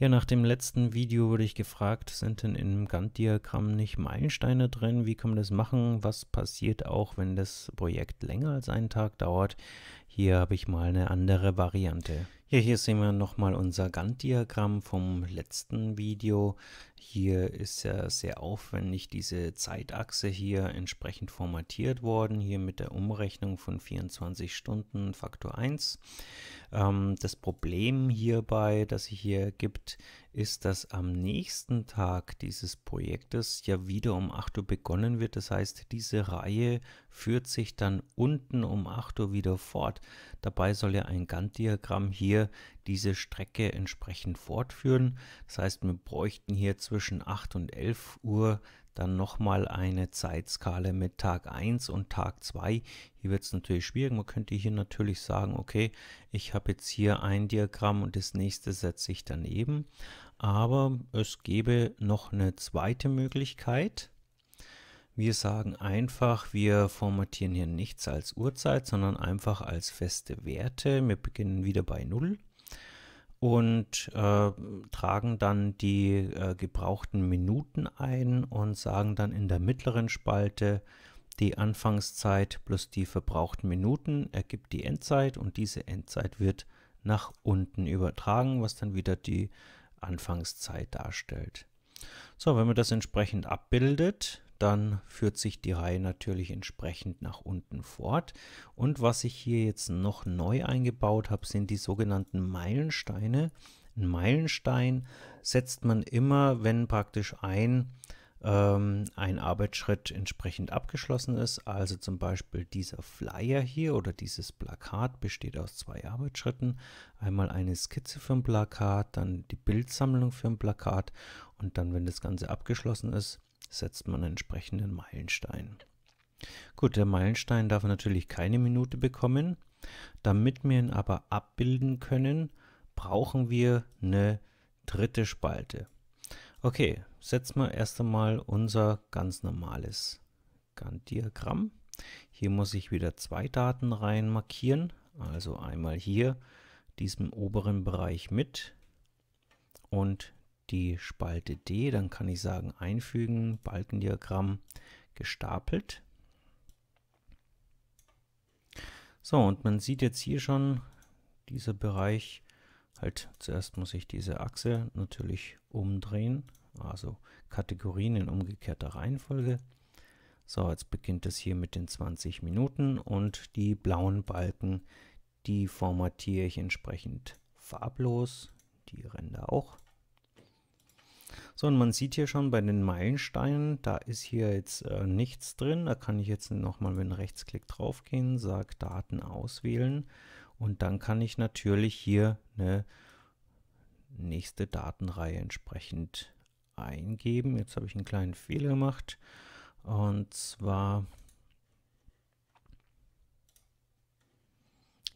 Ja, nach dem letzten Video wurde ich gefragt, sind denn im Gantt-Diagramm nicht Meilensteine drin? Wie kann man das machen? Was passiert auch, wenn das Projekt länger als einen Tag dauert? Hier habe ich mal eine andere Variante. Ja, hier sehen wir nochmal unser Gantt-Diagramm vom letzten Video. Hier ist ja sehr aufwendig diese Zeitachse hier entsprechend formatiert worden, hier mit der Umrechnung von 24 Stunden Faktor 1. Ähm, das Problem hierbei, das sich hier gibt, ist, dass am nächsten Tag dieses Projektes ja wieder um 8 Uhr begonnen wird. Das heißt, diese Reihe führt sich dann unten um 8 Uhr wieder fort. Dabei soll ja ein Gantt-Diagramm hier diese Strecke entsprechend fortführen. Das heißt, wir bräuchten hier zwischen 8 und 11 Uhr dann nochmal eine Zeitskala mit Tag 1 und Tag 2. Hier wird es natürlich schwierig. Man könnte hier natürlich sagen, okay, ich habe jetzt hier ein Diagramm und das nächste setze ich daneben. Aber es gäbe noch eine zweite Möglichkeit. Wir sagen einfach, wir formatieren hier nichts als Uhrzeit, sondern einfach als feste Werte. Wir beginnen wieder bei 0 und äh, tragen dann die äh, gebrauchten Minuten ein und sagen dann in der mittleren Spalte die Anfangszeit plus die verbrauchten Minuten ergibt die Endzeit und diese Endzeit wird nach unten übertragen, was dann wieder die Anfangszeit darstellt. So, wenn man das entsprechend abbildet, dann führt sich die Reihe natürlich entsprechend nach unten fort. Und was ich hier jetzt noch neu eingebaut habe, sind die sogenannten Meilensteine. Ein Meilenstein setzt man immer, wenn praktisch ein, ähm, ein Arbeitsschritt entsprechend abgeschlossen ist. Also zum Beispiel dieser Flyer hier oder dieses Plakat besteht aus zwei Arbeitsschritten. Einmal eine Skizze für ein Plakat, dann die Bildsammlung für ein Plakat und dann, wenn das Ganze abgeschlossen ist, setzt man einen entsprechenden Meilenstein. Gut, der Meilenstein darf natürlich keine Minute bekommen. Damit wir ihn aber abbilden können, brauchen wir eine dritte Spalte. Okay, setzen wir erst einmal unser ganz normales Gantt-Diagramm. Hier muss ich wieder zwei Daten rein markieren, also einmal hier diesem oberen Bereich mit und die Spalte D, dann kann ich sagen einfügen, Balkendiagramm gestapelt. So, und man sieht jetzt hier schon, dieser Bereich, halt zuerst muss ich diese Achse natürlich umdrehen, also Kategorien in umgekehrter Reihenfolge. So, jetzt beginnt es hier mit den 20 Minuten und die blauen Balken, die formatiere ich entsprechend farblos, die Ränder auch. So, und man sieht hier schon bei den Meilensteinen, da ist hier jetzt äh, nichts drin. Da kann ich jetzt nochmal mit einem Rechtsklick drauf gehen, sage Daten auswählen und dann kann ich natürlich hier eine nächste Datenreihe entsprechend eingeben. Jetzt habe ich einen kleinen Fehler gemacht und zwar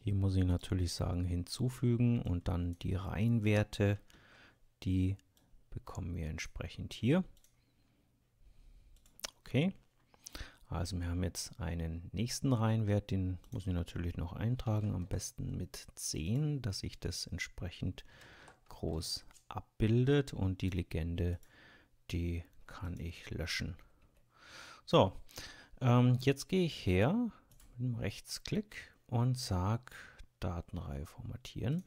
hier muss ich natürlich sagen hinzufügen und dann die Reihenwerte, die bekommen wir entsprechend hier. Okay, also wir haben jetzt einen nächsten Reihenwert, den muss ich natürlich noch eintragen, am besten mit 10, dass sich das entsprechend groß abbildet und die Legende, die kann ich löschen. So, ähm, jetzt gehe ich her mit dem Rechtsklick und sage Datenreihe formatieren.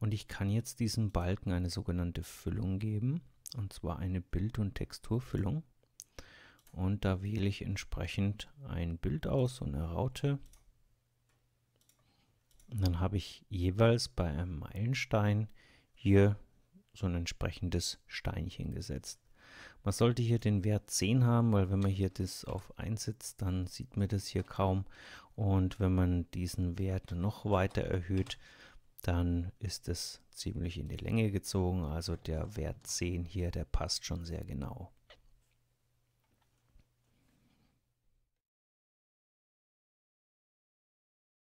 Und ich kann jetzt diesem Balken eine sogenannte Füllung geben, und zwar eine Bild- und Texturfüllung. Und da wähle ich entsprechend ein Bild aus und eine Raute. Und dann habe ich jeweils bei einem Meilenstein hier so ein entsprechendes Steinchen gesetzt. Man sollte hier den Wert 10 haben, weil wenn man hier das auf 1 setzt, dann sieht man das hier kaum. Und wenn man diesen Wert noch weiter erhöht, dann ist es ziemlich in die Länge gezogen. Also der Wert 10 hier, der passt schon sehr genau.